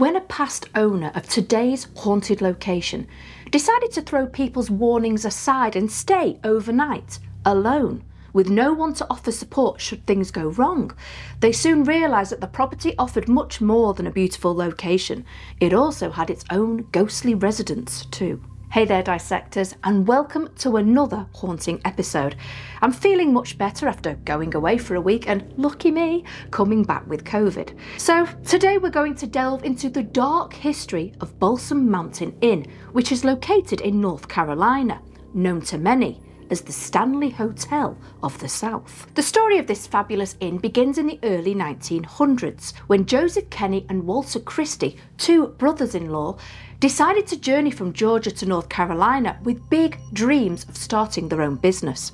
when a past owner of today's haunted location decided to throw people's warnings aside and stay overnight alone with no one to offer support should things go wrong. They soon realised that the property offered much more than a beautiful location, it also had its own ghostly residents, too. Hey there, dissectors, and welcome to another haunting episode. I'm feeling much better after going away for a week and, lucky me, coming back with COVID. So, today we're going to delve into the dark history of Balsam Mountain Inn, which is located in North Carolina, known to many as the Stanley Hotel of the South. The story of this fabulous inn begins in the early 1900s when Joseph Kenny and Walter Christie, two brothers in law, decided to journey from Georgia to North Carolina with big dreams of starting their own business.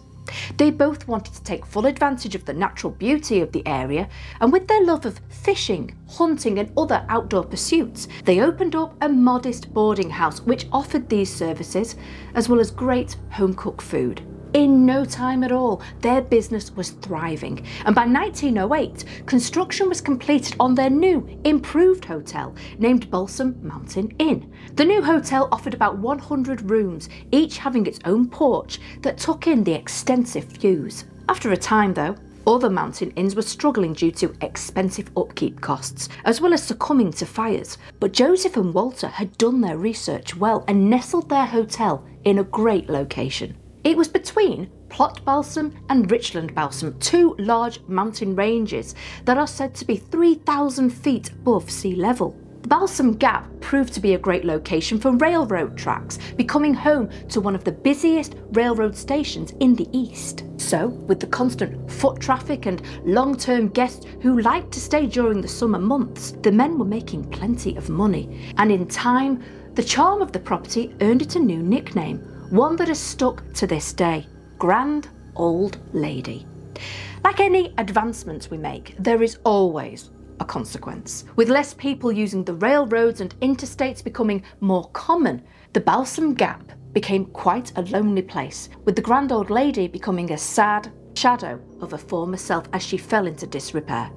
They both wanted to take full advantage of the natural beauty of the area, and with their love of fishing, hunting, and other outdoor pursuits, they opened up a modest boarding house which offered these services, as well as great home cooked food. In no time at all, their business was thriving, and by 1908, construction was completed on their new, improved hotel named Balsam Mountain Inn. The new hotel offered about 100 rooms, each having its own porch that took in the extensive views. After a time, though, other mountain inns were struggling due to expensive upkeep costs, as well as succumbing to fires. But Joseph and Walter had done their research well and nestled their hotel in a great location. It was between Plott Balsam and Richland Balsam, two large mountain ranges that are said to be 3,000 feet above sea level. The Balsam Gap proved to be a great location for railroad tracks, becoming home to one of the busiest railroad stations in the east. So, with the constant foot traffic and long term guests who liked to stay during the summer months, the men were making plenty of money. And in time, the charm of the property earned it a new nickname one that has stuck to this day Grand Old Lady. Like any advancements we make, there is always a consequence. With less people using the railroads and interstates becoming more common, the Balsam Gap became quite a lonely place, with the grand old lady becoming a sad shadow of her former self as she fell into disrepair.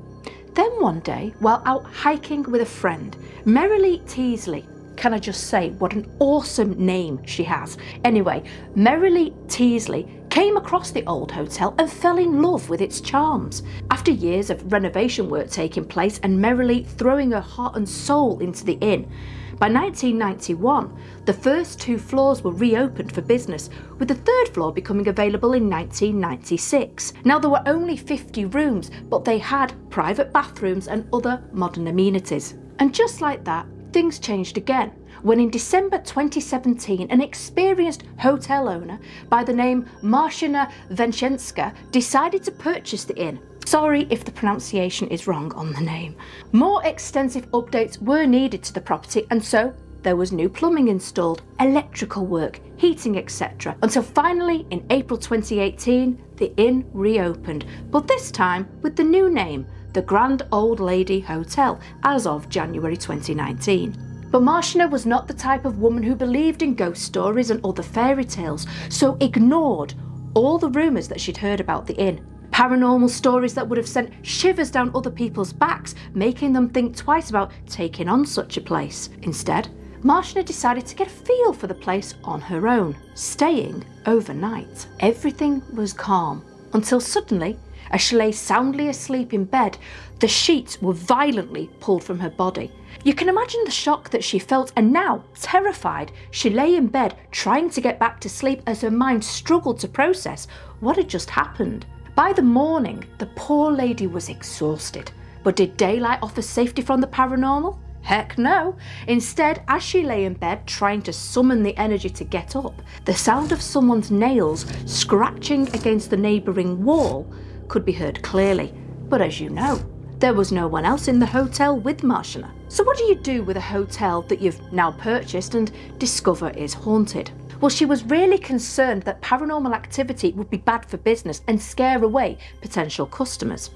Then one day, while out hiking with a friend, Merrily Teasley can I just say what an awesome name she has? Anyway, Merrily Teasley came across the old hotel and fell in love with its charms. After years of renovation work taking place and Merrily throwing her heart and soul into the inn, by 1991, the first two floors were reopened for business, with the third floor becoming available in 1996. Now, there were only 50 rooms, but they had private bathrooms and other modern amenities. And just like that, things changed again when in December 2017 an experienced hotel owner by the name Marcina Venchenska decided to purchase the inn. Sorry if the pronunciation is wrong on the name. More extensive updates were needed to the property and so there was new plumbing installed, electrical work, heating, etc. Until finally, in April 2018, the inn reopened, but this time with the new name, the Grand Old Lady Hotel, as of January 2019. But Marcina was not the type of woman who believed in ghost stories and other fairy tales, so ignored all the rumours that she'd heard about the inn. Paranormal stories that would have sent shivers down other people's backs, making them think twice about taking on such a place. Instead, Marcina decided to get a feel for the place on her own, staying overnight. Everything was calm until suddenly as she lay soundly asleep in bed, the sheets were violently pulled from her body. You can imagine the shock that she felt, and now, terrified, she lay in bed trying to get back to sleep as her mind struggled to process what had just happened. By the morning, the poor lady was exhausted. But did daylight offer safety from the paranormal? Heck no. Instead, as she lay in bed trying to summon the energy to get up, the sound of someone's nails scratching against the neighbouring wall could be heard clearly. But as you know, there was no one else in the hotel with Marcina. So, what do you do with a hotel that you've now purchased and discover is haunted? Well, she was really concerned that paranormal activity would be bad for business and scare away potential customers.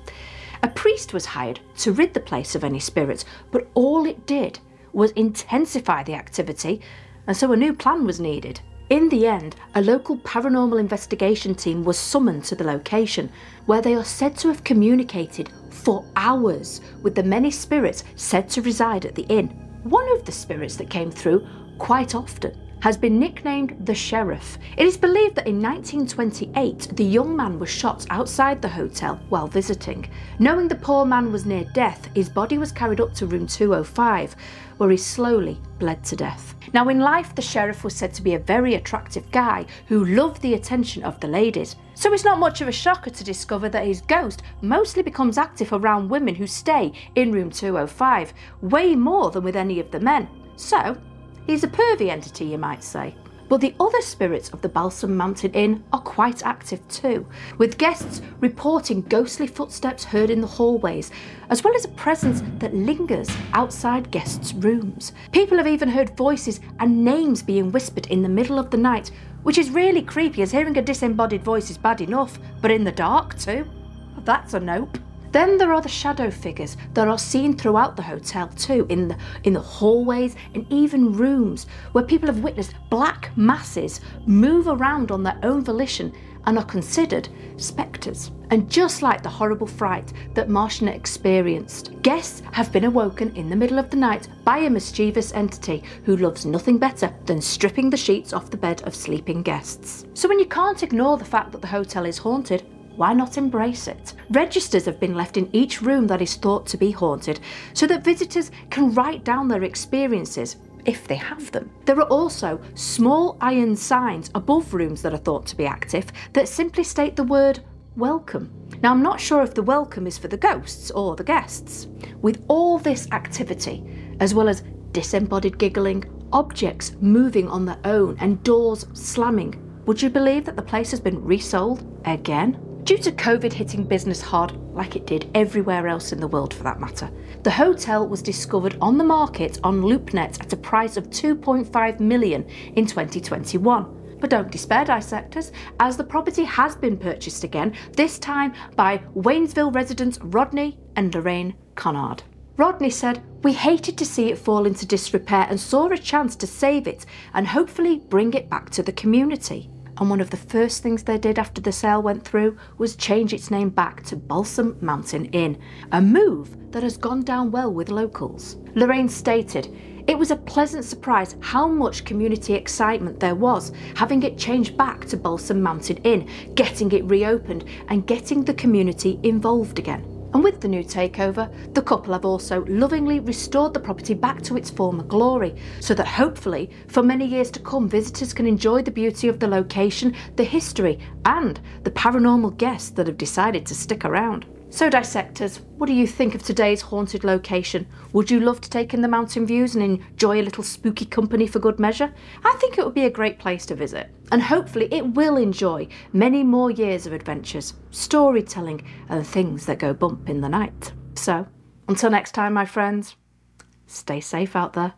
A priest was hired to rid the place of any spirits, but all it did was intensify the activity, and so a new plan was needed. In the end, a local paranormal investigation team was summoned to the location, where they are said to have communicated for hours with the many spirits said to reside at the inn. One of the spirits that came through quite often has been nicknamed the Sheriff. It is believed that in 1928 the young man was shot outside the hotel while visiting. Knowing the poor man was near death, his body was carried up to room 205, where he slowly bled to death. Now, in life, the sheriff was said to be a very attractive guy who loved the attention of the ladies. So it's not much of a shocker to discover that his ghost mostly becomes active around women who stay in room 205, way more than with any of the men. So, He's a pervy entity, you might say. But the other spirits of the Balsam Mountain Inn are quite active too, with guests reporting ghostly footsteps heard in the hallways, as well as a presence that lingers outside guests' rooms. People have even heard voices and names being whispered in the middle of the night, which is really creepy as hearing a disembodied voice is bad enough, but in the dark too. That's a nope. Then there are the shadow figures that are seen throughout the hotel too, in the, in the hallways and even rooms, where people have witnessed black masses move around on their own volition and are considered spectres. And just like the horrible fright that Marcia experienced, guests have been awoken in the middle of the night by a mischievous entity who loves nothing better than stripping the sheets off the bed of sleeping guests. So when you can't ignore the fact that the hotel is haunted, why not embrace it? Registers have been left in each room that is thought to be haunted so that visitors can write down their experiences if they have them. There are also small iron signs above rooms that are thought to be active that simply state the word welcome. Now, I'm not sure if the welcome is for the ghosts or the guests. With all this activity, as well as disembodied giggling, objects moving on their own, and doors slamming, would you believe that the place has been resold again? Due to COVID hitting business hard, like it did everywhere else in the world for that matter, the hotel was discovered on the market on LoopNet at a price of 2.5 million in 2021. But don't despair, dissectors, as the property has been purchased again, this time by Waynesville residents Rodney and Lorraine Connard. Rodney said, We hated to see it fall into disrepair and saw a chance to save it and hopefully bring it back to the community and one of the first things they did after the sale went through was change its name back to Balsam Mountain Inn, a move that has gone down well with locals. Lorraine stated, it was a pleasant surprise how much community excitement there was, having it changed back to Balsam Mountain Inn, getting it reopened, and getting the community involved again. And with the new takeover, the couple have also lovingly restored the property back to its former glory, so that hopefully, for many years to come, visitors can enjoy the beauty of the location, the history, and the paranormal guests that have decided to stick around. So, dissectors, what do you think of today's haunted location? Would you love to take in the mountain views and enjoy a little spooky company for good measure? I think it would be a great place to visit, and hopefully, it will enjoy many more years of adventures, storytelling, and things that go bump in the night. So, until next time, my friends, stay safe out there.